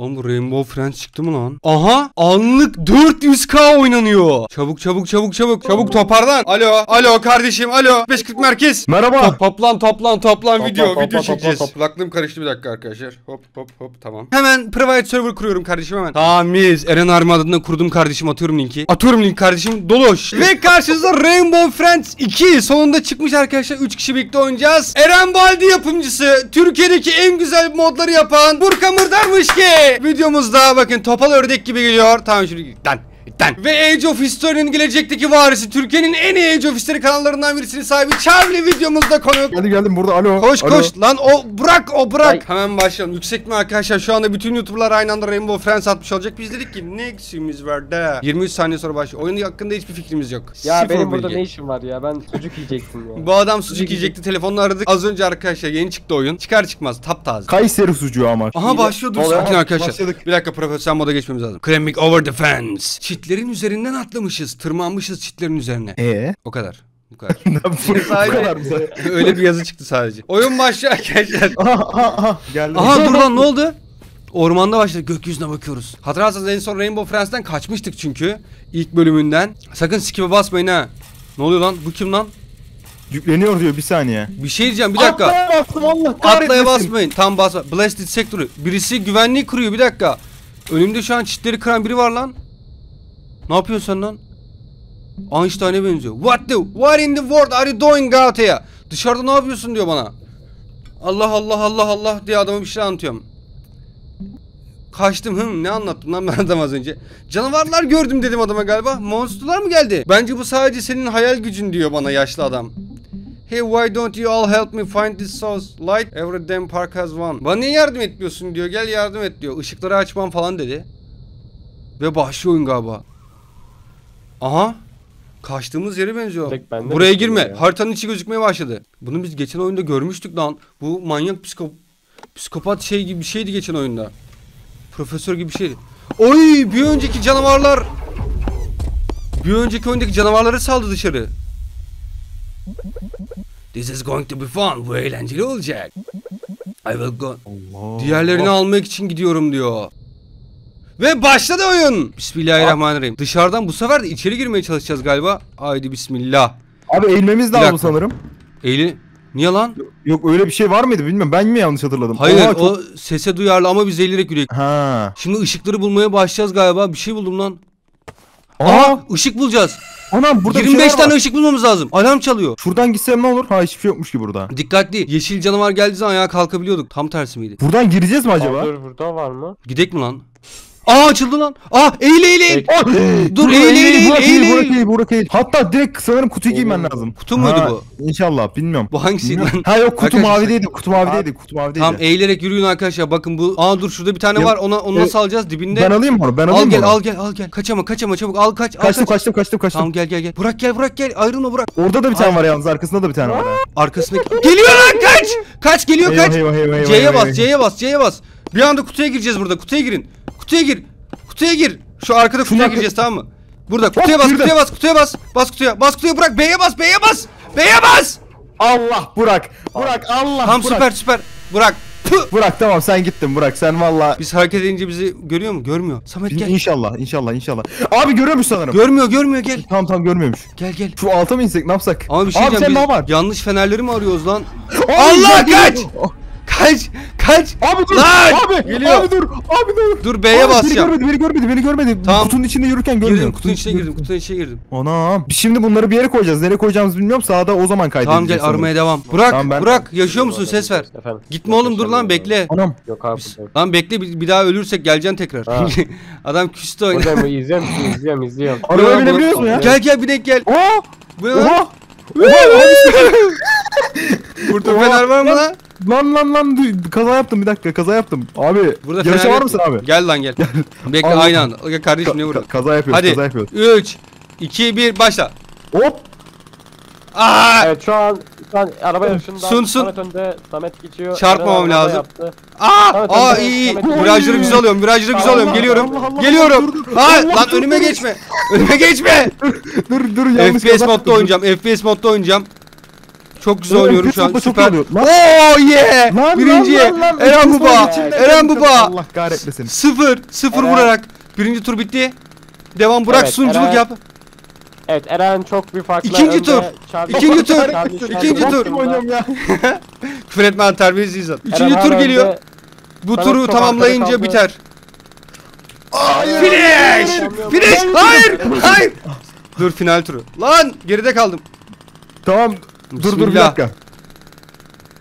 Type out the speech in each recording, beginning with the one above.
Oğlum bu Rainbow Friends çıktı mı lan? Aha anlık 400k oynanıyor. Çabuk çabuk çabuk çabuk. Çabuk toparlan. Alo alo kardeşim alo. 540 merkez. Merhaba. Top, toplan toplan toplan Topla, video topla, video topla, çekeceğiz. topla. Kulaklığım karıştı bir dakika arkadaşlar. Hop hop hop tamam. Hemen private server kuruyorum kardeşim hemen. Tamam miyiz? Eren Arma adına kurdum kardeşim atıyorum linki. Atıyorum link kardeşim doloş. Ve karşınızda Rainbow Friends 2 sonunda çıkmış arkadaşlar. 3 kişi birlikte oynayacağız. Eren Baldi yapımcısı. Türkiye'deki en güzel modları yapan Burka Mırdarmış ki. Videomuzda bakın topal ördek gibi geliyor. Tamam şimdi lan. Cidden. Ve Age of History'nin gelecekteki varisi Türkiye'nin en iyi Age of History kanallarından birisinin sahibi Charlie videomuzda konuk. Geldim geldim burada alo. Koş alo. koş lan o bırak o bırak. Ay. Hemen başlayalım. Yüksek mi arkadaşlar şu anda bütün YouTuber'lar aynı anda Rainbow Friends atmış olacak. Biz dedik ki ne eksiğimiz var da. 23 saniye sonra başlıyor. Oyun hakkında hiçbir fikrimiz yok. Ya Sıfır benim burada bilgi. ne işim var ya? Ben sucuk yiyecektim ya. Bu adam sucuk yiyecekti telefonla aradık. Az önce arkadaşlar yeni çıktı oyun. Çıkar çıkmaz taptaze. Kayseri sucuğu ama. Aha başlıyor dur sakin arkadaşlar. Başladık. Bir dakika profesyonel moda geçmemiz lazım. Climbing over the fence. Çitlerin üzerinden atlamışız. Tırmanmışız çitlerin üzerine. Eee? O kadar. Bu kadar. bu, bu kadar mı? Öyle bir yazı çıktı sadece. Oyun başlıyor arkadaşlar. aha aha aha. Geldi. Aha dur lan ne oldu? Ormanda başladık gökyüzüne bakıyoruz. Hatırlarsanız en son Rainbow Friends'ten kaçmıştık çünkü. ilk bölümünden. Sakın skip'e basmayın ha. Ne oluyor lan? Bu kim lan? Yükleniyor diyor bir saniye. Bir şey diyeceğim bir dakika. Atlaya bastım Allah kahretmesin. Atlaya basmayın. Tam basma. Blasted Sector'ı. Birisi güvenliği kuruyor bir dakika. Önümde şu an çitleri kıran biri var lan. Ne yapıyorsun sen lan? Einstein'e benziyor. What the? What in the world are you doing out here? Dışarıda ne yapıyorsun diyor bana. Allah Allah Allah Allah diye adama bir şey anlatıyorum. Kaçtım hım ne anlattım lan ben adam az önce. Canavarlar gördüm dedim adama galiba. Monsterlar mı geldi? Bence bu sadece senin hayal gücün diyor bana yaşlı adam. Hey why don't you all help me find this source light? Every damn park has one. Bana niye yardım etmiyorsun diyor. Gel yardım et diyor. Işıkları açmam falan dedi. Ve başlıyor oyun galiba. Aha. Kaçtığımız yere benziyor. Tek bende Buraya girme. ya? Haritanın içi gözükmeye başladı. Bunu biz geçen oyunda görmüştük lan. Bu manyak psiko psikopat şey gibi bir şeydi geçen oyunda. Profesör gibi bir şeydi. Oy bir önceki canavarlar bir önceki oyundaki canavarları saldı dışarı. This is going to be fun. Bu eğlenceli olacak. I will go. Allah. Diğerlerini almak için gidiyorum diyor. Ve başladı oyun. Bismillahirrahmanirrahim. Dışarıdan bu sefer de içeri girmeye çalışacağız galiba. Haydi bismillah. Abi eğilmemiz lazım dakika. sanırım. Eğili. Niye lan? Yok öyle bir şey var mıydı bilmiyorum. Ben mi yanlış hatırladım? Hayır Oha, çok- o sese duyarlı ama biz eğilerek yürüyoruz. Ha. Şimdi ışıkları bulmaya başlayacağız galiba. Bir şey buldum lan. Aa, Aa ışık bulacağız. anam burada bir 25 şeyler tane var. ışık bulmamız lazım. Alarm çalıyor. Şuradan gitsem ne olur? Ha hiçbir şey yokmuş ki burada. Dikkatli. Yeşil canavar geldiği zaman ayağa kalkabiliyorduk. Tam tersi miydi? Buradan gireceğiz mi acaba? Aa, dur burada var mı? Gidek mi lan? Aa açıldı lan. Aa eğil eğil eğil. Peki. Dur, eğil, eğil, eğil, Burak eğil, Burak eğil. Burak eğil. Hatta direkt sanırım kutuyu giymen lazım. Kutu muydu Ha, bu? İnşallah bilmiyorum. Bu hangisiydi lan? Ha yok kutu Arkadaşlar- mavideydi. Kutu mavideydi. Kutu mavideydi. Tamam eğilerek yürüyün arkadaşlar. Bakın bu. Aa dur şurada bir tane Ya- var. Ona onu E, nasıl alacağız? Dibinde. Ben alayım mı onu? Ben al alayım gel mı al gel al gel. Kaçama kaçama çabuk. Al kaç. Al Kaçtım kaç. kaçtım kaçtım kaçtım. Tamam gel gel gel. Burak gel Burak gel. Ayrılma Burak. Orada da bir tane var yalnız arkasında da bir tane var. ha. Arkasına geliyor lan kaç. Kaç geliyor Eyvah, kaç. eyvah, eyvah, eyvah, C'ye eyvah, bas eyvah. C'ye bas C'ye bas. Bir anda kutuya gireceğiz burada. Kutuya girin. Kutuya gir. Kutuya gir. Şu arkada kutuya arka- gireceğiz tamam mı? Burada kutuya bas kutuya bas kutuya bas. Bas kutuya. Bas kutuya Burak B'ye bas B'ye bas. B'ye bas. Allah Burak. Burak Allah. Tamam Burak. süper süper. Burak. Püh. Burak tamam sen gittin Burak sen valla. Biz hareket edince bizi görüyor mu? Görmüyor. Samet gel. İnşallah inşallah inşallah. Abi görüyormuş sanırım. Görmüyor görmüyor gel. tamam tamam görmüyormuş. Gel gel. Şu alta mı insek ne yapsak? Ama bir şey Abi sen ne var? yanlış fenerleri mi arıyoruz lan? Allah kaç! Kaç! Kaç! Abi dur. Lan! Abi. Geliyor. Abi dur. Abi dur. Dur B'ye Abi, basacağım. Beni görmedi beni görmedi beni görmedi. Tamam. Kutunun içinde yürürken görmüyor. Girdim kutunun içine girdim kutunun içine girdim. Anam. Şimdi bunları bir yere koyacağız. Nereye koyacağımızı bilmiyorum. Sağda o zaman kaydedeceğiz. Tamam gel sanırım. armaya devam. Burak Tamam, ben- Burak yaşıyor musun ses ver. Efendim. Gitme oğlum dur lan bekle. Anam. Yok abi buradayım. Lan bekle bir, bir daha ölürsek geleceksin tekrar. Ha. Adam küstü oyuna. Buradayım izliyorum sizi izliyorum izliyorum. Arabaya bu? binebiliyoruz mu ya? Gel gel binek gel. Oha. Bu ne lan? Oha. Burada Oha. fener var mı lan? Lan lan lan kaza yaptım bir dakika kaza yaptım. Abi Burada yarışa var mısın abi? Gel lan gel. Bekle Allah. aynı anda. Gel kardeşim ne ka- kaza yapıyoruz Hadi. kaza yapıyoruz. 3 2 1 başla. Hop. Aa! Evet şu an şu an araba yarışından Sun, sun. Samet önde Samet geçiyor. Çarpmamam lazım. Aa! Evet, iyi iyi. Virajları güzel alıyorum. Virajları güzel alıyorum. Geliyorum. Allah, Allah, Geliyorum. dur, dur. Aa Allah, lan dur, önüme dur. geçme. Önüme geçme. Dur dur yanlış FPS modda oynayacağım. FPS modda oynayacağım. Çok güzel oynuyorum şu an. çok Süper. Oo yeah. Birinci. Eren içinde Eren. Baba. Allah kahretmesin. Sıfır. Sıfır vurarak. Birinci tur bitti. Devam Burak Evet, sunuculuk Eren- yap. Evet Eren çok bir farkla İkinci önde. tur. İkinci tur. İkinci tur. Küfür etme lan terbiyesiz insan. Üçüncü tur geliyor. Bu turu tamamlayınca biter. Hayır. Finish! Finish! Hayır! Hayır! Dur final turu. Lan geride kaldım. Tamam. Dur dur bir Bismillah. dakika.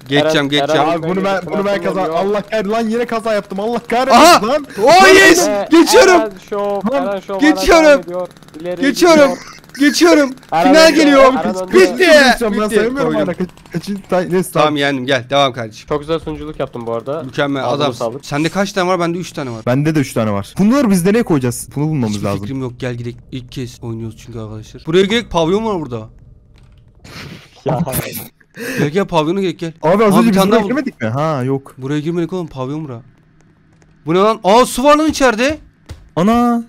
Geçeceğim Eren- geçeceğim. Eren- Abi bunu ben bunu ben kaza. Allah kahretsin lan yine kaza yaptım. Allah Aha! kahretsin lan. Oh yes! Ee, Geçiyorum. Eren Show, Lan, Eren hala geçiyorum. devam ediyor. İleri Geçiyorum. gidiyor. Geçiyorum. Final geliyor. Bitti. Ben Bitti. sayamıyorum Koydum. hala. Kaç, kaçıncı tay neyse Tamam tamam. yendim gel devam kardeşim. Çok güzel sunuculuk yaptım bu arada. Mükemmel Ağzına adam. sağlık. Sende kaç tane var? Bende 3 tane var. Bende de 3 tane var. Bunları biz nereye koyacağız? Bunu bulmamız Hiçbir lazım. fikrim yok. Gel gidelim. İlk kez oynuyoruz çünkü arkadaşlar. Buraya gerek pavyon var burada. Ya. Gel gel pavyona gerek gel. Abi az Abi önce bir biz tane buraya daha buldum. girmedik mi? Ha yok. Buraya girmedik oğlum pavyon bura. Bu ne lan? Aa su var lan içeride. Ana.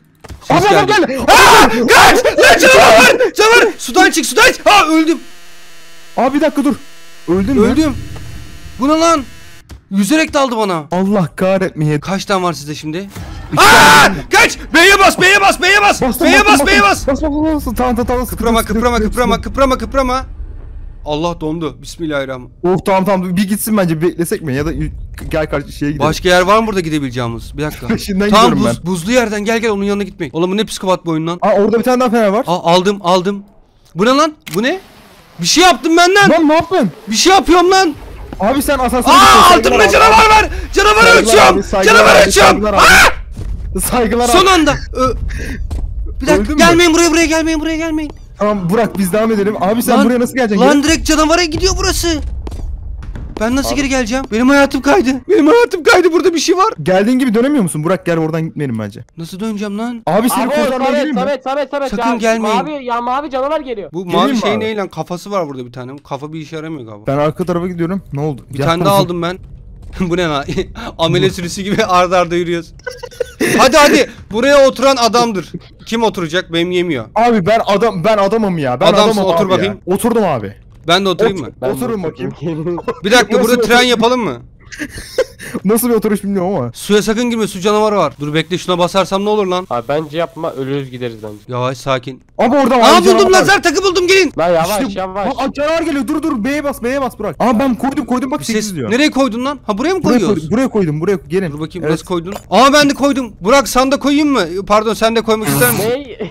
Ses Abi adam geldi. geldi. Aa! Kaç! Lan canavar var! Canavar! Sudan çık sudan çık! Ha öldüm. Abi bir dakika dur. Öldün mü? Öldüm. Bu ne lan? Yüzerek daldı bana. Allah kahretmeye. Kaç tane var sizde şimdi? Aa! Kaç! B'ye bas, B'ye bas, B'ye bas. B'ye bas, B'ye bas. Bas bas bas. bas. Tamam tamam tamam. Kıprama, kıprama, kıprama, kıprama, kıprama. Allah dondu. Bismillahirrahmanirrahim. Oh tamam tamam bir gitsin bence beklesek mi ya da gel karşı şeye gidelim. Başka yer var mı burada gidebileceğimiz? Bir dakika. Peşinden tamam gidiyorum buz, buzlu yerden gel gel onun yanına gitmeyin. Oğlum bu ne psikopat bu oyun lan? Aa orada bir tane daha fener var. Aa, aldım aldım. Bu ne lan? Bu ne? Bir şey yaptım benden. Lan ne yaptın? Bir şey yapıyorum lan. Abi sen asansöre Aa altımda canavar var. Canavarı uçuyorum. Canavarı uçuyorum. Saygılar. Son anda. Bir dakika Öldün gelmeyin buraya buraya gelmeyin buraya gelmeyin. Tamam Burak biz devam edelim. Abi sen Lan- buraya nasıl geleceksin? Lan direkt canavara gidiyor burası. Ben nasıl geri geleceğim? Benim hayatım kaydı. Benim hayatım kaydı. Burada bir şey var. Gel- Geldiğin gibi dönemiyor musun? Burak gel oradan gitmeyelim bence. Nasıl döneceğim lan? Abi seni Abi kurtarmaya Samet, geleyim mi? Samet, Samet, Samet. Sakın ya, gelmeyin. Mavi, ya mavi canavar geliyor. Bu Geleyim mavi mi şey abi? ne lan? Kafası var burada bir tane. Kafa bir işe yaramıyor galiba. Ben arka tarafa gidiyorum. Ne oldu? Bir tane daha aldım ben. Bu ne lan? Amele sürüsü gibi arda arda yürüyoruz. hadi hadi. Buraya oturan adamdır. Kim oturacak? Benim yemiyor. Abi ben adam ben adamım ya. Ben Adamsın, adamım otur abi ya. bakayım. Oturdum abi. Ben de oturayım Otur. mı? Ben Oturun bakayım. Bir dakika burada tren yapalım mı? Nasıl bir oturuş bilmiyorum ama. Suya sakın girme su canavarı var. Dur bekle şuna basarsam ne olur lan? Abi bence yapma ölürüz gideriz bence. Yavaş sakin. Abi orada Aa mavi buldum canavar var. lazer takı buldum gelin. Lan yavaş İşte- yavaş. Aa, canavar geliyor. Dur dur. B'ye bas. B'ye bas Burak. Aa ben koydum koydum bak Bir 8 ses. diyor. Nereye koydun lan? Ha buraya mı Buraya, koyuyoruz? koydum, buraya koydum. Buraya gelin. Dur bakayım Evet. nasıl koydun? Aa ben de koydum. Burak sen de koyayım mı? Pardon sen de koymak ister misin?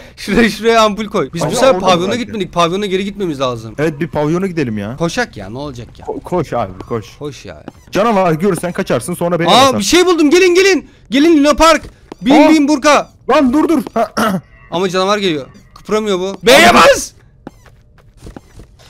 Şuraya şuraya ampul koy. Biz bu sefer oradan pavyona bırak. gitmedik. Pavyona geri gitmemiz lazım. Evet bir pavyona gidelim ya. Koşak ya ne olacak ya? Ko- koş abi koş. Hoş ya. Canavar görürsen kaçarsın sonra beni Aa bir şey buldum. Gelin gelin. Gelin Luna Park. Bin Aa. bin burka. Lan dur dur. Ama canavar geliyor. Kıpıramıyor bu. B'ye bas.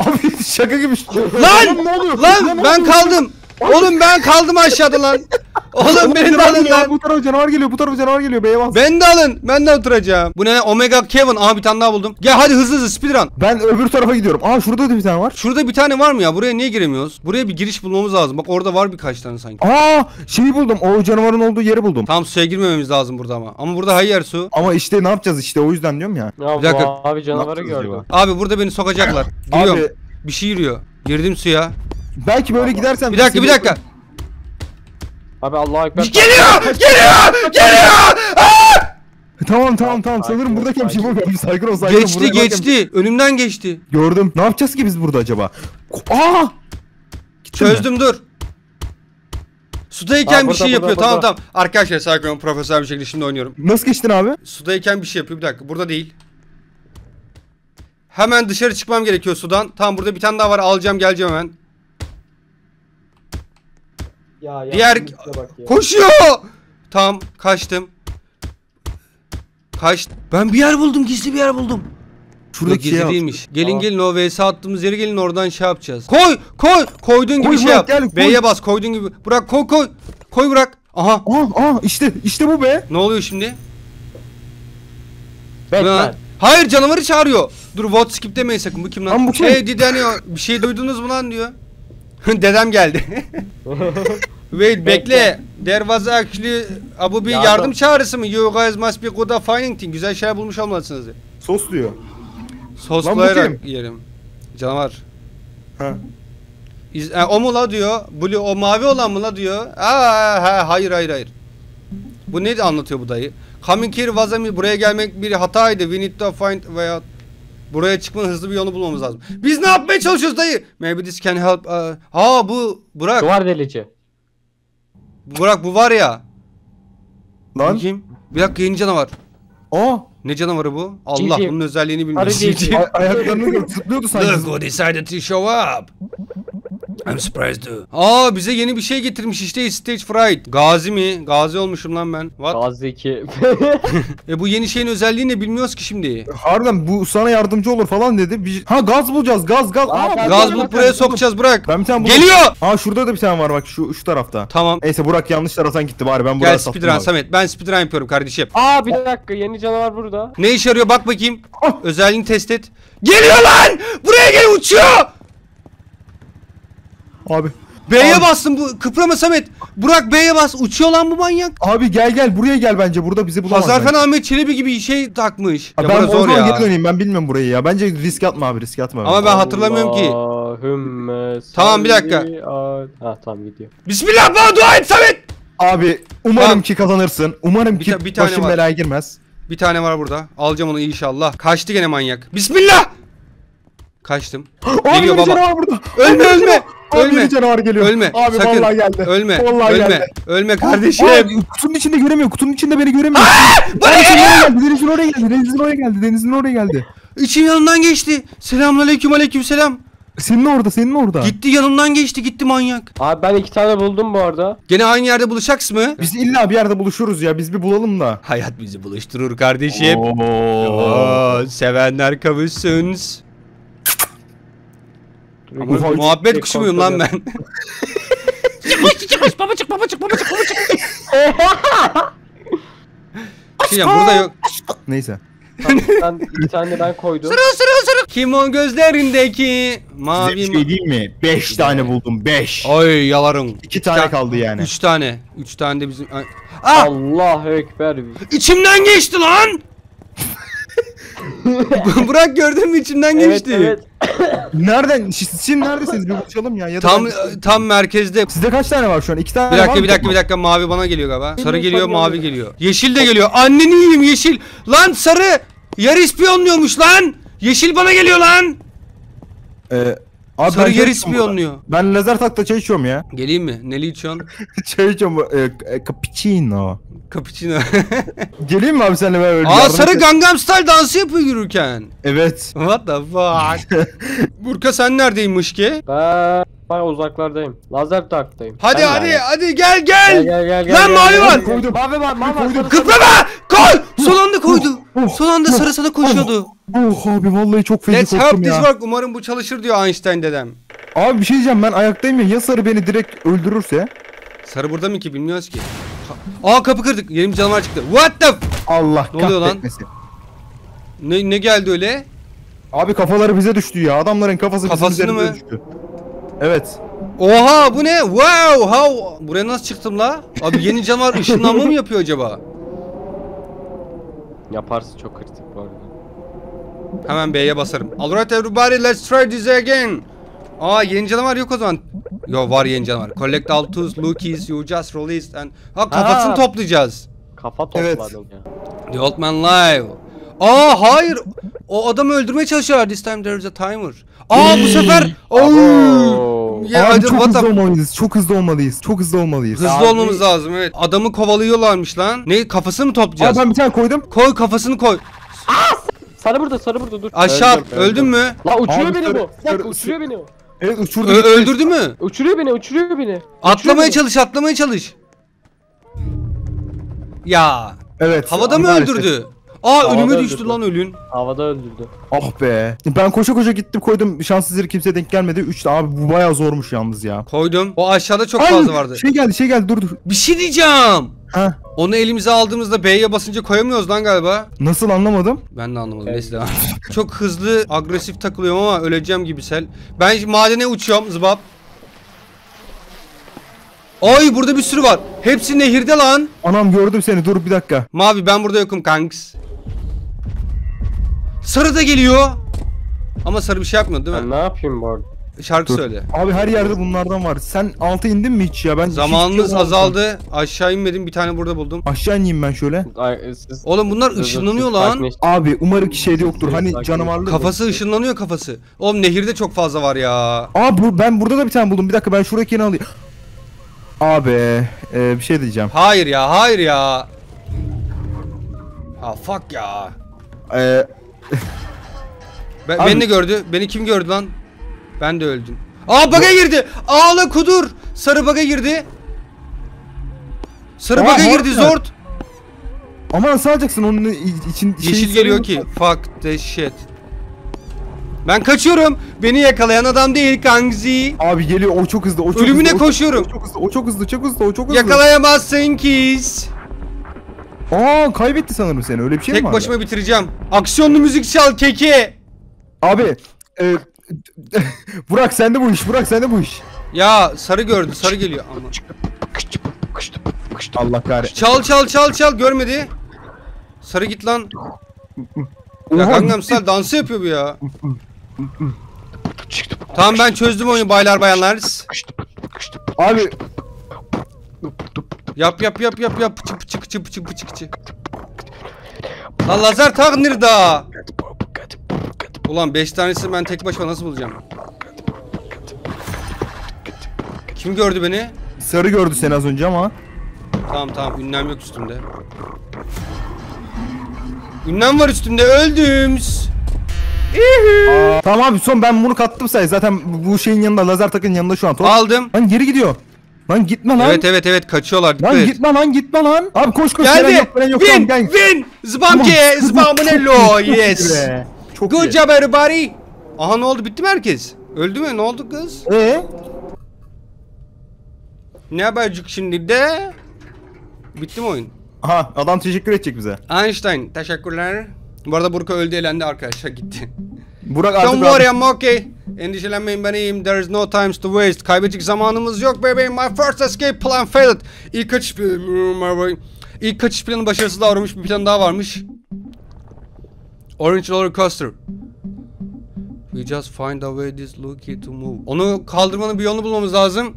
abi şaka gibi. Lan! ne oluyor? Lan ben kaldım. Oğlum ben kaldım aşağıda lan. Oğlum beni de alın lan. Bu tarafa canavar geliyor. Bu tarafa canavar geliyor. B'ye bas. Ben de alın. Ben de oturacağım. Bu ne? Omega Kevin. Aha bir tane daha buldum. Gel hadi hızlı hızlı speedrun. Ben öbür tarafa gidiyorum. Aa şurada da bir tane var. Şurada bir tane var mı ya? Buraya niye giremiyoruz? Buraya bir giriş bulmamız lazım. Bak orada var birkaç tane sanki. Aa şeyi buldum. O canavarın olduğu yeri buldum. Tam suya girmememiz lazım burada ama. Ama burada hayır su. Ama işte ne yapacağız işte o yüzden diyorum ya. Ya Bir dakika. mavi canavarı gördüm. Abi burada beni sokacaklar. Giriyorum. Abi Bir şey yürüyor. Girdim suya. belki böyle gidersen Bir dakika bir dakika. Abi Allahu ekber. Geliyor! Geliyor! Geliyor! Tamam tamam tamam Sakin sanırım ol, buradaki bir şey sakin saygın ol saygın ol. Geçti Buraya bakayım. geçti. Önümden geçti. Gördüm. Ne yapacağız ki biz burada acaba? Ko- Aa! Gittin mi? Çözdüm dur. Sudayken Aa, bir burada, şey burada, yapıyor. burada. Tamam tamam. Arkadaşlar sakin olun. Profesyonel bir şekilde şimdi oynuyorum. Nasıl geçtin abi? Sudayken bir şey yapıyor. Bir dakika. Burada değil. Hemen dışarı çıkmam gerekiyor sudan. Tamam burada bir tane daha var. Alacağım geleceğim hemen. Ya, Diğer- işe bak ya. Koşuyor. Tamam kaçtım. Kaç. Ben bir yer buldum. Gizli bir yer buldum. Şurada Şuradaki gizli şeye at. değilmiş. Gelin Aa. gelin o vs attığımız yere gelin oradan şey yapacağız. Koy koy koyduğun gibi Koy, şey yap. gel, koy. B'ye bas koyduğun gibi. Bırak koy koy. Koy bırak. Aha. Aa aa işte işte bu be. Ne oluyor şimdi? Batman. Hayır canavarı çağırıyor. Dur what skip demeyin sakın bu kim lan? Lan bu kim? Hey dideniyor. Bir şey duydunuz mu lan diyor. Dedem geldi. Wait bekle. There was actually Ha, bu bir Yardım. yardım çağrısı mı? You guys must be good at finding things. Güzel şeyler bulmuş olmalısınız. Sos diyor. Soslayarak yerim. Canavar. Ha. İz- e, o mu la diyor. Blue o mavi olan mı la diyor. Aa, ha, hayır hayır hayır. Bu ne anlatıyor bu dayı? Coming here was a buraya gelmek bir hataydı. We need to find veya buraya çıkmanın hızlı bir yolunu bulmamız lazım. Biz ne yapmaya çalışıyoruz dayı? Maybe this can help. Uh, ha bu Burak. Duvar delici. Burak bu var ya. Lan. Bakayım. Bir dakika yeni canavar. Aa. Ne canavarı bu? Allah bunun özelliğini bilmiyorum. Ay- ayaklarını. Zıplıyordu sanki. Look who decided to show up. I'm surprised too. Aa bize yeni bir şey getirmiş işte stage fright. Gazi mi? Gazi olmuşum lan ben. What? Gazi 2. E bu yeni şeyin özelliği ne bilmiyoruz ki şimdi. Harbiden bu sana yardımcı olur falan dedi. Bir... Ha gaz bulacağız gaz gaz. Aa, Aa, Gaz bulup buraya sokacağız Burak. Ben bir tane buldum. Geliyor. Aa şurada da bir tane var bak şu şu tarafta. Tamam. Neyse Burak yanlış taraftan gitti bari ben buraya Gel sattım speedrun abi. Samet. Ben speedrun yapıyorum kardeşim. Aa bir dakika yeni canavar burada. Ne işe yarıyor bak bakayım. Ah. Özelliğini test et. Geliyor lan! Buraya gel uçuyor! Abi. B'ye Abi. bastım bu. Kıprama Samet. Burak B'ye bas. Uçuyor lan bu manyak. Abi gel gel buraya gel bence burada bizi bulamaz. Hazarfen. Ahmet Çelebi gibi şey takmış. Ha, Ya ben zor zaman ya. geri döneyim ben bilmiyorum burayı ya. Bence risk atma abi risk atma. Ama ben hatırlamıyorum ki. Allahümme Tamam, bir dakika. Ha tamam gidiyor. Bismillah bana dua et Samet. Abi umarım Tamam. ki kazanırsın. Umarım Bir ki bir tane başın var. belaya girmez. Bir tane var burada. Alacağım onu inşallah. Kaçtı gene manyak. Bismillah. Kaçtım. Geliyor baba. Ölme Abi, ölme. Abi canavar geliyor. Ölme. Abi Sakın. vallahi geldi. Ölme. Vallahi ölme. geldi. Ölme kardeşim. Abi kutunun içinde göremiyor. Kutunun içinde beni göremiyor. Bana Denizin geliyor. oraya geldi. Denizin oraya geldi. Denizin oraya geldi. Denizin oraya geldi. İçim yanından geçti. Selamünaleyküm aleyküm selam. Senin orada, senin orada. Gitti yanımdan geçti gitti manyak. Abi ben iki tane buldum bu arada. Gene aynı yerde buluşacağız mı? Biz illa bir yerde buluşuruz ya. Biz bir bulalım da. Hayat bizi buluşturur kardeşim. Oo. Oo, sevenler kavuşsun. Ama Ufak- muhabbet kuşu muyum lan ben? babacık babacık babacık babacık. Şey diyeceğim, burada yok. Neyse. ben iki tane ben koydum. Sırı sırı sırı. Kim o gözlerindeki Size mavi bir şey diyeyim mi? 5 tane buldum. 5. Ay yalarım. 2 tane kaldı yani. Üç tane. Üç tane de bizim... Ay- Ah! Allahu ekber. İçimden geçti lan! Bırak gördün mü içimden Evet geçti. evet. Nereden? Siz neredesiniz? Bir buluşalım ya. ya da Tam ben- tam merkezde. Sizde kaç tane var şu an? 2 tane Bir var dakika mı bir dakika bir dakika mavi bana geliyor galiba. Sarı geliyor. mavi geliyor. Yeşil de geliyor. Anneni yiyeyim yeşil. Lan sarı yer ispiyonluyormuş lan. Yeşil bana geliyor lan. Ee, abi sarı ben yer ispiyonluyor. Ben lazer takta çay içiyorum ya. Geleyim mi? Neli içiyorsun? çay içiyorum. E, e, cappuccino. Cappuccino. Geleyim mi abi seninle beraber? Aa Yardım sarı. Gangnam Style dansı yapıyor yürürken. Evet. What the fuck? Burka sen neredeymiş ki? Ben bayağı uzaklardayım. Lazer taktayım. Hadi Ben hadi yani. hadi gel Gel gel. gel gel. Lan gel, mavi gel, var. gel. Koydum. Mavi var mavi var. Kıpırma! Koy! Son anda koydu. Oh, Son anda sarı sana koşuyordu. Oh abi vallahi çok feci Let's korktum help this ya. work. Umarım bu çalışır diyor Einstein dedem. Abi bir şey diyeceğim ben ayaktayım ya. Ya sarı beni direkt öldürürse? Sarı burada mı ki bilmiyoruz ki. Aa kapı kırdık. Yeni bir canavar çıktı. What the Allah Ne oluyor lan? Ne, ne geldi öyle? Abi kafaları bize düştü ya. Adamların kafası bizim Kafasını üzerimize mı? düştü. Evet. Oha bu ne? Wow! How? Buraya nasıl çıktım la? Abi yeni canavar ışınlanma mı yapıyor acaba? Yaparsın çok kritik bu arada. Hemen B'ye basarım. Alright everybody let's try this again. Aa yeni canavar yok o zaman. Yo var yeni canavar. Collect all tools, lookies you just released and... Ha kafasını Aa. toplayacağız. Kafa Evet. topladım ya. The old man live. Aa hayır. O adamı öldürmeye çalışıyorlar. This time there is a timer. Aa bu sefer. Oo. Ya abi çok hızlı olmalıyız. Çok hızlı olmalıyız. Çok hızlı olmalıyız. Hızlı Abi- olmamız lazım evet. Adamı kovalıyorlarmış lan. Ne kafasını mı Abi toplayacağız? ben bir tane koydum. Koy kafasını koy. Sarı burada sarı burada dur. Aşağı Öldüm, öldün öldüm. mü? La uçuruyor Abi beni sarı- bu. Bir dakika sarı- uçuruyor beni o. Evet uçurdu. Ö- gitti. öldürdü mü? Uçuruyor beni uçuruyor beni. Atlamaya beni. çalış, atlamaya çalış. Ya, Evet. havada mı maalesef. öldürdü? Aa Havada önüme düştü öldürdü. lan ölün. Havada öldürdü. Ah be. Ben koşa koşa gittim koydum. Şanssız yere kimseye denk gelmedi. 3 abi bu bayağı zormuş yalnız ya. Koydum. O aşağıda çok Ay, fazla vardı. Şey geldi şey geldi dur dur. Bir şey diyeceğim. Ha Onu elimize aldığımızda B'ye basınca koyamıyoruz lan galiba. nasıl anlamadım? Ben de anlamadım. Evet. Neyse devam. Çok hızlı, agresif takılıyorum ama öleceğim gibi sel. Ben madene uçuyorum zıbap. Ay burada bir sürü var. Hepsi nehirde lan. Anam gördüm seni dur bir dakika. Mavi ben burada yokum kanks. Sarı da geliyor. Ama sarı bir şey yapmıyor değil Ben mi? ne yapayım bu arada? Şarkı Dur. söyle. Abi her yerde bunlardan var. Sen alta indin mi hiç ya? Ben hiç Zamanınız altta. azaldı. Aşağı inmedim. Bir tane burada buldum. Aşağı ineyim ben şöyle. Ay, siz- Oğlum bunlar siz- ışınlanıyor siz lan. Abi umarım ki şeyde yoktur. Hani canavarlı. Kafası ışınlanıyor kafası. Oğlum nehirde çok fazla var ya. Aa bu ben burada da bir tane buldum. Bir dakika ben şuradakini alayım. Abi e, bir şey diyeceğim. Hayır ya, hayır ya. Ha fuck ya. E, Ben, Abi- beni de gördü. Beni kim gördü lan? Ben de öldüm. Aa baga girdi. Ağla kudur. Sarı baga girdi. Sarı Aa, baga var girdi mı? zort. ama nasıl alacaksın onun i- için şeyi Yeşil geliyor ki. sarıyor Fuck the shit. Ben kaçıyorum. Beni yakalayan adam değil Kangzi. Abi geliyor o çok hızlı. O çok Ölümüne hızlı, o- koşuyorum. O çok hızlı. O çok hızlı. Çok hızlı. O çok hızlı. Yakalayamazsın kiz. Aa kaybetti sanırım seni. Öyle bir şey mi Tek var? başıma bitireceğim. Aksiyonlu müzik çal keki. Abi e, Burak sende bu iş. Burak sende bu iş. Ya sarı gördü. Sarı geliyor. Ama. Allah kahretsin. Çal çal çal çal görmedi. Sarı git lan. Ya kankam sen dansı yapıyor bu ya. Tamam ben çözdüm oyunu baylar bayanlar. Abi Yap yap yap yap yap pıçı pıçı pıçı pıçı pıçı pıçı. Lan lazer tak nerede? Ulan 5 tanesini ben tek başıma nasıl bulacağım? Kim gördü beni? sarı gördü seni az önce ama. Tamam tamam ünlem yok üstümde. Ünlem var üstümde öldüm. Aa, tamam abi son ben bunu kattım say. Zaten bu şeyin yanında lazer takın yanında şu an. Top. Aldım. Lan geri gidiyor. Lan gitme lan. Evet evet evet kaçıyorlar dikkat Lan et. gitme lan gitme lan. Abi koş koş. Geldi. yok, yok, Win tamam, win. Zbamke iyi yes. Çok Good iyi. job everybody. Aha ne oldu bitti mi herkes? Öldü mü ne oldu kız? Ee? Ne habercik şimdi de? Bitti mi oyun? Aha adam teşekkür edecek bize. Einstein teşekkürler. Bu arada Burka öldü elendi arkadaşlar gitti. Burak artık Don't worry I'm okay. Endişelenmeyin ben iyiyim. There is no time to waste. Kaybedecek zamanımız yok bebeğim. My first escape plan failed. İlk kaçış planı... İlk kaçış planı başarısızlığa uğramış bir plan daha varmış. Orange roller coaster. We just find a way this lucky to move. Onu kaldırmanın bir yolunu bulmamız lazım.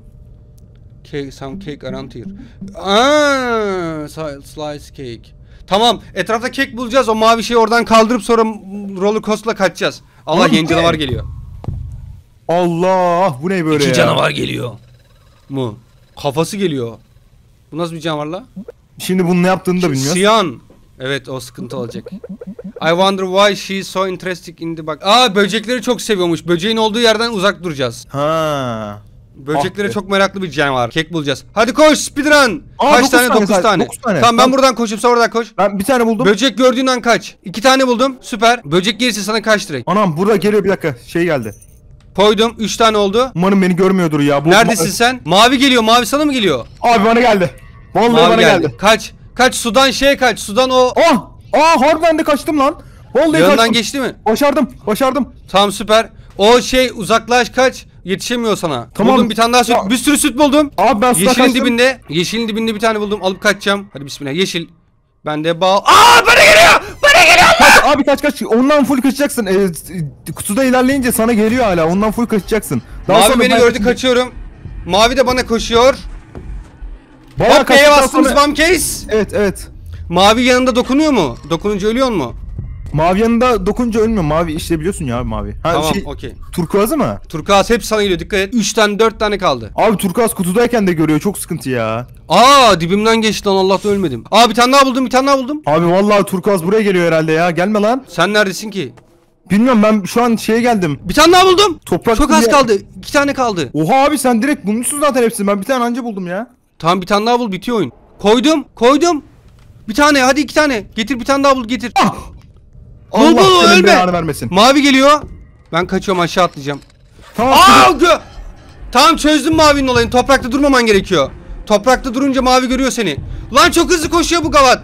Cake, some cake around here. Aa, sli- slice cake. Tamam, etrafta kek bulacağız. O mavi şeyi oradan kaldırıp sonra roller coaster'la kaçacağız. Allah yeni canavar geliyor. Allah bu ne böyle İki ya. canavar geliyor. Mu? Kafası geliyor. Bu nasıl bir canavar la? Şimdi bunun ne yaptığını da bilmiyoruz. Siyan. Evet o sıkıntı olacak. I wonder why she's so interested in the bug. Aa böcekleri çok seviyormuş. Böceğin olduğu yerden uzak duracağız. Ha. Böceklere Ah be. çok meraklı bir canavar. Kek bulacağız. Hadi koş speedrun. Aa, Kaç dokuz tane? tane 9 sadece, tane. dokuz tane. Tamam ben Tamam. buradan koşup sonra oradan koş. Ben bir tane buldum. Böcek gördüğün an kaç. İki tane buldum. Süper. Böcek gelirse sana kaç direkt. Anam burada geliyor bir dakika. Şey geldi. Koydum. Üç tane oldu. Umarım beni görmüyordur ya. Bu, Neredesin sen? Mavi geliyor. Mavi sana mı geliyor? Abi bana geldi. Vallahi Mavi bana geldi. geldi. Kaç. Kaç sudan şeye kaç. Sudan o Oh! Aa harbiden de kaçtım lan. Vallahi yanından kaçtım. geçti mi? Başardım. Başardım. Tamam süper. O şey uzaklaş kaç. Yetişemiyor sana. Tamam. Buldum bir tane daha süt. Ya- Bir sürü süt buldum. Abi ben suda Yeşilin kaçtım. dibinde. Yeşilin dibinde bir tane buldum. Alıp kaçacağım. Hadi bismillah. Yeşil. Ben de bal. Aa bana geliyor. Bana geliyor. Kaç, abi kaç kaç. Ondan full kaçacaksın. Ee, kutuda ilerleyince sana geliyor hala. Ondan full kaçacaksın. Daha Mavi sonra beni ben- gördü kaçıyorum. Mavi de bana koşuyor. Bayağı Hop B'ye kaçtıktan bastım sonra- spam case. Evet evet. Mavi yanında dokunuyor mu? Dokununca ölüyor mu? Mavi yanında dokunca ölmüyor. Mavi işte biliyorsun ya abi mavi. Ha, Tamam şey, okey. turkuazı mı? Turkuaz hep sana geliyor dikkat et. 3 tane 4 tane kaldı. Abi turkuaz kutudayken de görüyor. Çok sıkıntı ya. Aa dibimden geçti lan Allah'tan ölmedim. Aa bir tane daha buldum bir tane daha buldum. Abi vallahi turkuaz buraya geliyor herhalde ya. Gelme lan. Sen neredesin ki? Bilmiyorum ben şu an şeye geldim. Bir tane daha buldum. Toprak Çok az bir- kaldı. 2 tane kaldı. Oha abi sen direkt bulmuşsun zaten hepsini. Ben bir tane anca buldum ya. Tamam bir tane daha bul bitiyor oyun. Koydum koydum. Bir tane hadi iki tane. Getir bir tane daha bul getir. Ah! Bul, Allah bul, senin ölme. belanı vermesin. Mavi geliyor. Ben kaçıyorum aşağı atlayacağım. Tamam. Aa gö- Tamam çözdüm mavinin olayını. Toprakta durmaman gerekiyor. Toprakta durunca mavi görüyor seni. Lan çok hızlı koşuyor bu gavat.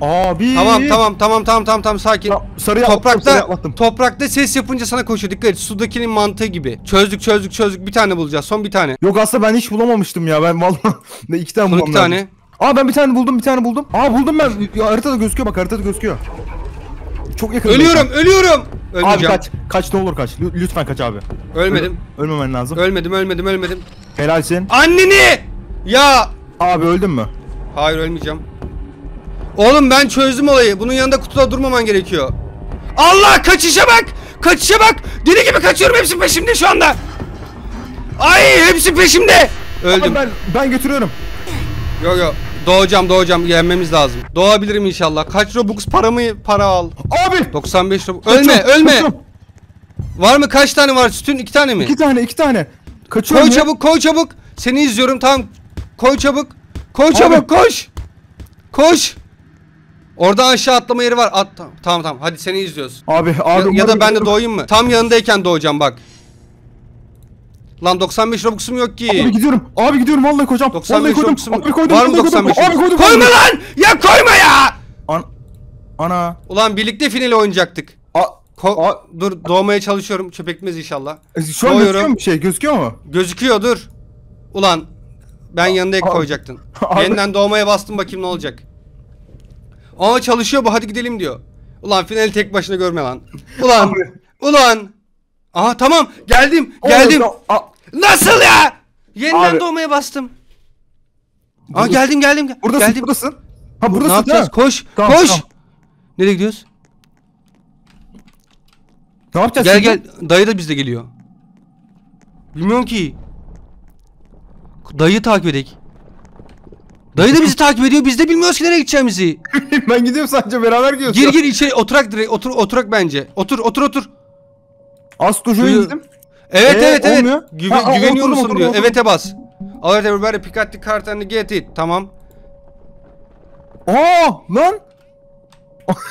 Abi. Tamam tamam tamam tamam tamam tamam sakin. Ya, sarıya atlattım, sarıya Toprakta atlattım. toprakta ses yapınca sana koşuyor. Dikkat et. Sudakinin mantığı gibi. Çözdük çözdük çözdük. Bir tane bulacağız. Son bir tane. Yok aslında ben hiç bulamamıştım ya. Ben vallahi ne iki tane Son bulmam iki tane. Aa ben bir tane buldum, bir tane buldum. Aa buldum ben. Ya, haritada gözüküyor bak, haritada gözüküyor. Çok yakın. Ölüyorum ölüyorum. Abi Ölmeyeceğim. kaç. Kaç ne olur kaç. Lü- Lütfen kaç abi. Ölmedim. Ölmemen lazım. Ölmedim, ölmedim, ölmedim. Helalsin. Anneni! Ya! Abi öldün mü? Hayır ölmeyeceğim. Oğlum ben çözdüm olayı. Bunun yanında kutuda durmaman gerekiyor. Allah kaçışa bak! Kaçışa bak! Deli gibi kaçıyorum hepsi peşimde şu anda. Ay hepsi peşimde. Abi Öldüm. ben ben götürüyorum. Yok yok. Doğacağım doğacağım. Yenmemiz lazım. Doğabilirim inşallah. Kaç Robux paramı para al. Abi. 95 Robux. Ölme Kaçıyorum, ölme. kaçıyorum. Var mı kaç tane var sütün? iki tane mi? İki tane iki tane. Kaçıyorum Koy ya. çabuk koy çabuk. Seni izliyorum tamam. Koy çabuk. Koy çabuk koş. Koş. Orada aşağı atlama yeri var. At tamam tamam, hadi seni izliyoruz. Abi Ya, abi. ya da umarım- ben de doğayım mı? Tam yanındayken doğacağım bak. Lan 95 Robux'um yok ki. Abi gidiyorum. Abi gidiyorum vallahi koyacağım. 95 vallahi koydum. Abi koydum. var mı vallahi 95 koydum. Abi koydum. Koyma lan! Ya koyma ya! An Ana. Ulan birlikte finali oynayacaktık. A Ko- A- dur doğmaya çalışıyorum. Çöpekmez inşallah. şu an Doğuyorum. gözüküyor mu bir şey? Gözüküyor mu? Gözüküyor dur. Ulan ben yanında ek koyacaktın. Abi. Yeniden doğmaya bastım bakayım ne olacak. Aa çalışıyor bu hadi gidelim diyor. Ulan finali tek başına görme lan. Ulan. Ulan. Aha tamam geldim geldim. Oğlum, a- Nasıl ya? Yeniden Abi. doğmaya bastım. Aa Burada- geldim geldim. gel- Buradasın geldim. buradasın. Ha ne buradasın yapacağız? değil mi? Koş. Tamam, koş. tamam. Nereye gidiyoruz? Ne yapacağız Gel şimdi? gel. Dayı da bizde geliyor. Bilmiyorum ki. Dayıyı takip edek. Dayı da bizi takip ediyor. Biz de bilmiyoruz ki nereye gideceğimizi. ben gidiyorum sadece beraber gidiyoruz. Gir gir içeri oturak direkt otur oturak bence. Otur otur otur. Astrojoy'a gittim. Evet Ee, evet evet. olmuyor. Güve- Ha, ha, güveniyor musun diyor. Evet'e bas. Alright everybody pick up the card and get it. Tamam. Aa lan.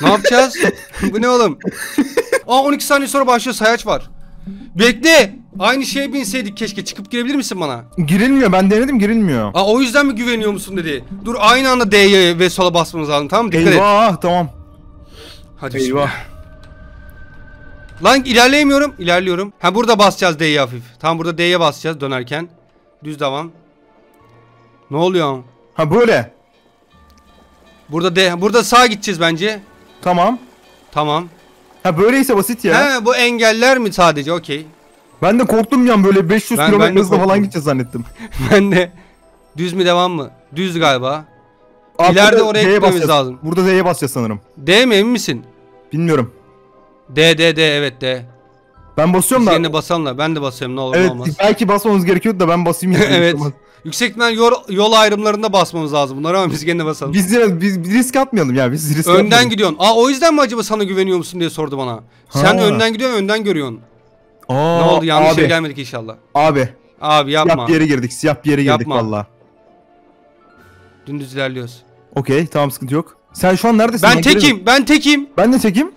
Ne yapacağız? Bu ne oğlum? Aa 12 saniye sonra başlıyor sayaç var. Bekle. Aynı şeye binseydik keşke. Çıkıp girebilir misin bana? Girilmiyor. Ben denedim girilmiyor. Aa o yüzden mi güveniyor musun dedi. Dur aynı anda D'ye ve sola basmamız lazım tamam mı? Dikkat et. Eyvah tamam. Hadi Eyvah. bismillah. Lan ilerleyemiyorum. İlerliyorum. Ha burada basacağız D'ye hafif. Tam burada D'ye basacağız dönerken. Düz devam. Ne oluyor? Ha böyle. Burada D. Burada sağa gideceğiz bence. Tamam. Tamam. Ha böyleyse basit ya. He bu engeller mi sadece? Okey. Ben de korktum ya böyle 500 Ben- ben kilometre hızla falan gideceğiz zannettim. ben de. Düz mü devam mı? Düz galiba. İleride oraya gitmemiz lazım. Burada D'ye basacağız sanırım. D mi emin misin? Bilmiyorum. D D D evet D. Ben basıyorum da. yerine basalım da ben de basıyorum ne olur ne Evet olmaz. belki basmamız gerekiyordu da ben basayım yine. evet. Yüksek ihtimal yol, yol ayrımlarında basmamız lazım bunları ama biz gene basalım. Biz, biz, biz risk atmayalım ya biz risk önden atmayalım. gidiyorsun. Aa o yüzden mi acaba sana güveniyor musun diye sordu bana. Sen Ha. önden gidiyorsun önden görüyorsun. Aa, ne oldu yanlış abi, şey gelmedik inşallah. Abi Abi yapma. siyah bir yere girdik siyah bir yere girdik Yapma. valla. Dümdüz ilerliyoruz. Okey tamam sıkıntı yok. Sen şu an neredesin? Ben dön. tekim ben tekim. Ben de tekim.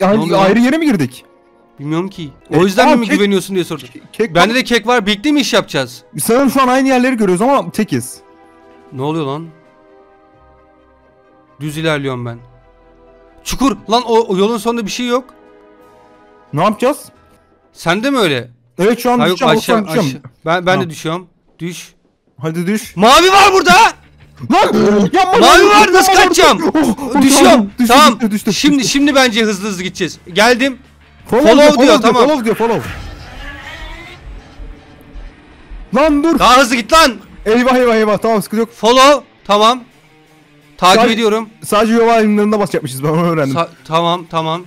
Ya, Ne oluyor ayrı yere mi girdik? Bilmiyorum ki. E, O yüzden aa, mi kek- güveniyorsun diye sordu. Kek Bende de kek var. Birlikte mi iş yapacağız? Sanırım şu an aynı yerleri görüyoruz ama tekiz. Ne oluyor lan? Düz ilerliyorum ben. Çukur. Lan o, o yolun sonunda bir şey yok. Ne yapacağız? Sende mi öyle? Evet şu an Ha yok düşeceğim. aşağı, aşağı. Ben ben Tamam. de düşüyorum. Düş. Hadi düş. Mavi var burada. Lan! Yapma Mavi lan! var nasıl kaçacağım? Düşüyorum. tamam. şimdi şimdi bence hızlı hızlı gideceğiz. Geldim. Follow, follow diyor, tamam. Follow diyor follow. Lan dur. Daha hızlı git lan. Eyvah eyvah eyvah tamam sıkıntı yok. Follow. Tamam. Takip Sadece- ediyorum. Sadece yol ayrımlarında basacakmışız ben onu öğrendim. Sa- tamam tamam.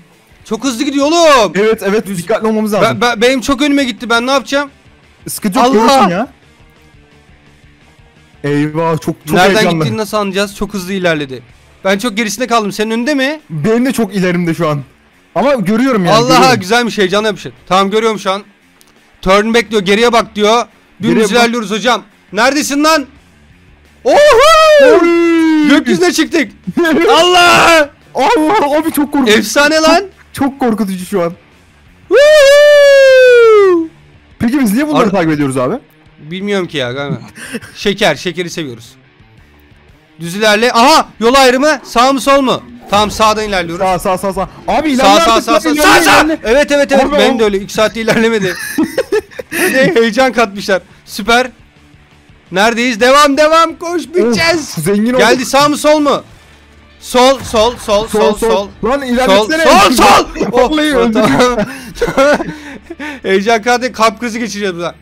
Çok hızlı gidiyor oğlum. evet evet dikkatli olmamız lazım. Ben, ben- benim çok önüme gitti. Ben ne yapacağım? Sıkıntı yok Allah! görürsün ya. Eyvah çok çok Nereden heyecanlı. gittiğini nasıl anlayacağız? Çok hızlı ilerledi. Ben çok gerisinde kaldım. Senin önünde mi? Benim de çok ilerimde şu an. Ama görüyorum yani. Allah'a görüyorum. güzelmiş heyecanlı yapışır. Tamam görüyorum şu an. Turn back diyor. Geriye bak diyor. Geriye Dümdüz bak. ilerliyoruz hocam. Neredesin lan? Oho! Gökyüzüne çıktık. Allah! Allah abi çok korkutucu. Efsane lan. Çok korkutucu şu an. Woo! Peki biz niye bunları Ar- takip ediyoruz abi? Bilmiyorum ki ya. Şeker, şekeri seviyoruz. Düz ilerle. Aha! Yol ayrımı. Sağ mı sol mu? Tamam sağdan ilerliyoruz. Sağ sağ sağ sağ. Abi ilerle Sağ sağ artık, sağ lan, sağ sağ. Evet evet evet Abi, o- de öyle 2 saatte ilerlemedi. ne heyecan katmışlar. Süper. Neredeyiz? Devam devam koş biteceğiz. Of, zengin olduk. Geldi sağ mı sol mu? Sol sol sol sol sol. Lan Sol ilerletsene. sol sol. Oh, Vallahi sol, öldüm. tamam. Heyecan kartı kalp krizi geçiriyor burada.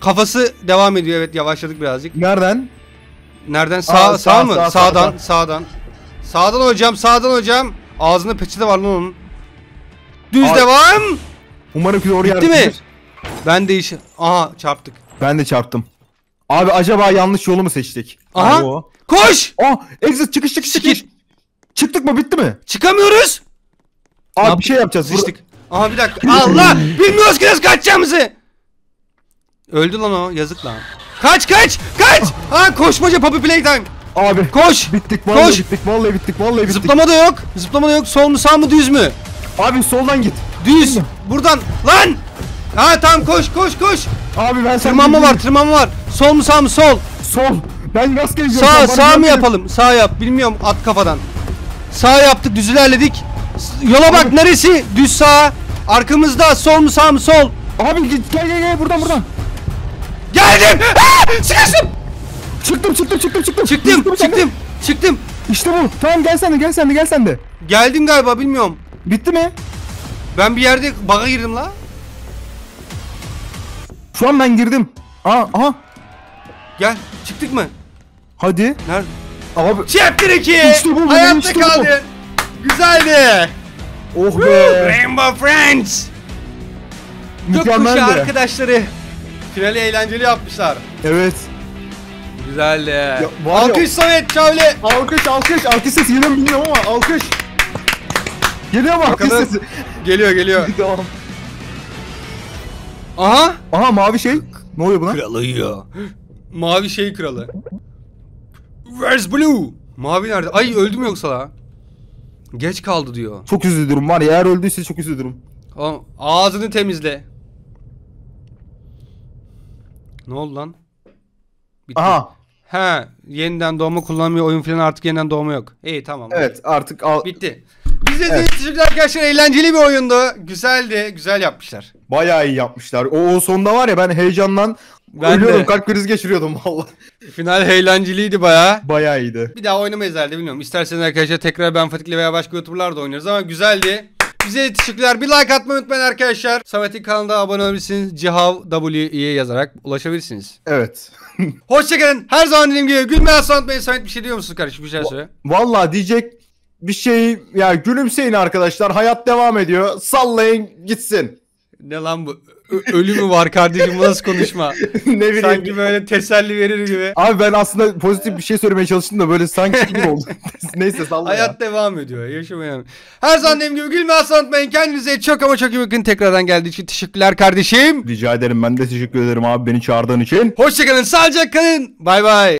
Kafası devam ediyor evet yavaşladık birazcık. Nereden? Nereden sağ Aa, sağ, sağ, mı? sağ, sağ, sağdan sağ. sağdan. Sağdan hocam sağdan hocam. Ağzında peçete var lan onun. Düz Abi- devam. Umarım ki doğru Bitti mi? Ben de iş. Aha çarptık. Ben de çarptım. Abi acaba yanlış yolu mu seçtik? Aha. Abi o. Koş. Aa exit çıkış çıkış çıkış. Çıktık mı bitti mi? Çıkamıyoruz. Abi bir şey yapacağız. Sıçtık. Aha bir dakika. Allah! Bilmiyoruz ki nasıl kaçacağımızı. Öldü lan o. Yazık lan. Kaç kaç kaç. Ha koşmaca puppy playtime. Abi Koş. bittik vallahi Koş. bittik vallahi bittik vallahi bittik. Zıplama da yok. Zıplama da yok. Sol mu sağ mı düz mü? Abi soldan git. Düz. Buradan. Lan. Ha tamam koş koş koş. Abi ben sen Tırmanma var tırmanma var. Sol mu sağ mı sol. Sol. Ben rastgele gidiyorum. Sağ sağ mı yap- yapalım? Sağ yap. Bilmiyorum at kafadan. Sağ yaptık düz ilerledik. Yola bak neresi? Düz sağ. Arkamızda sol mu sağ mı sol. Abi git gel gel gel buradan buradan. Geldim. Aa, sıkıştım. Çıktım çıktım çıktım çıktım. Çıktım Çıktım, çıktım. Çıktım. İşte bu. Tamam gel sen de gel sen de gel sen de. Geldim galiba bilmiyorum. Bitti mi? Ben bir yerde baga girdim la. Şu an ben girdim. Aa aha. Gel. Çıktık mı? Hadi. Nerede? Abi. Chapter 2. İşte bu, Hayatta işte bu. kaldın. Güzeldi. Oh be. Rainbow Friends. Gökkuşağı Mükemmeldi. arkadaşları. Finali eğlenceli yapmışlar. Evet. Güzeldi. var ya- Alkış Samet Çavle. Alkış alkış alkış sesi geliyor mu bilmiyorum ama alkış. Geliyor mu alkış Bakalım. sesi? Geliyor geliyor. Devam. Aha. Aha mavi şey. Ne oluyor buna? Kralı yiyor. Mavi şey kralı. Where's Blue? Mavi nerede? Ay öldü mü yoksa la? Geç kaldı diyor. Çok üzülürüm var ya eğer öldüyse çok üzülürüm. Oğlum, ağzını temizle. Ne oldu lan? Bitti. Aha. He, yeniden doğma kullanmıyor oyun falan artık yeniden doğma yok. İyi tamam. Evet artık al. Bitti. Bize de Evet. teşekkürler arkadaşlar. Eğlenceli bir oyundu. Güzeldi. Güzel yapmışlar. Bayağı iyi yapmışlar. O, o sonda var ya ben heyecandan Ben ölüyordum. de. Kalp krizi geçiriyordum valla. Final eğlenceliydi baya. Bayağı iyiydi. Bir daha oynamayız herhalde bilmiyorum. İsterseniz arkadaşlar tekrar ben Fatih'le veya başka YouTuber'lar da oynarız ama güzeldi. Bize de teşekkürler. Bir like atmayı unutmayın arkadaşlar. Samet'in kanalına abone olabilirsiniz. Cihav WE'ye yazarak ulaşabilirsiniz. Evet. Hoşçakalın. Her zaman dediğim gibi gülmeyi asla unutmayın. Samet bir şey diyor musun kardeşim? Bir şey söyle. Valla diyecek bir şey ya gülümseyin arkadaşlar. Hayat devam ediyor. Sallayın gitsin. Ne lan bu? Ö- ölü mü var kardeşim? Bu nasıl konuşma? ne bileyim. Sanki böyle teselli verir gibi. Abi ben aslında pozitif bir şey söylemeye çalıştım da böyle sanki gibi oldu. Neyse salla ya. Hayat devam ediyor. Yaşamaya. Her zaman dediğim gibi gülmeyi asla unutmayın. Kendinize çok ama çok iyi bakın. Tekrardan geldiği için teşekkürler kardeşim. Rica ederim ben de teşekkür ederim abi beni çağırdığın için. Hoşçakalın. Sağlıcakla kalın. Bay bay.